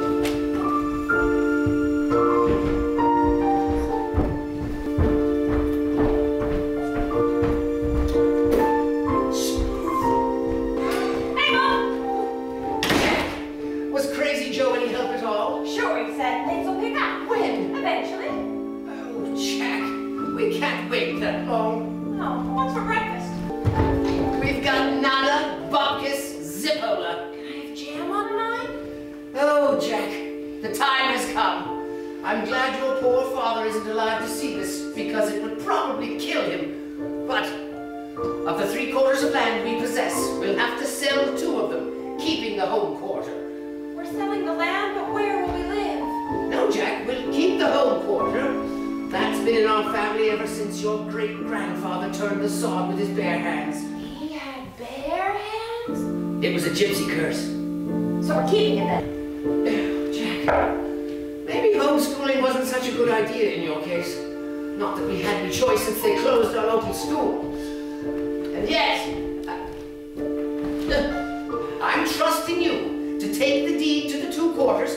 Jack, was Crazy Joe any help at all? Sure, he said things will pick up. When? Eventually. Oh, Jack. we can't wait that long. Oh, what's for breakfast? The time has come. I'm glad your poor father isn't alive to see this, because it would probably kill him. But of the three quarters of land we possess, we'll have to sell two of them, keeping the home quarter. We're selling the land, but where will we live? No, Jack, we'll keep the home quarter. That's been in our family ever since your great-grandfather turned the sod with his bare hands. He had bare hands? It was a gypsy curse. So we're keeping it then. Maybe homeschooling wasn't such a good idea in your case. Not that we had any choice since they closed our local school. And yet, I'm trusting you to take the deed to the two quarters,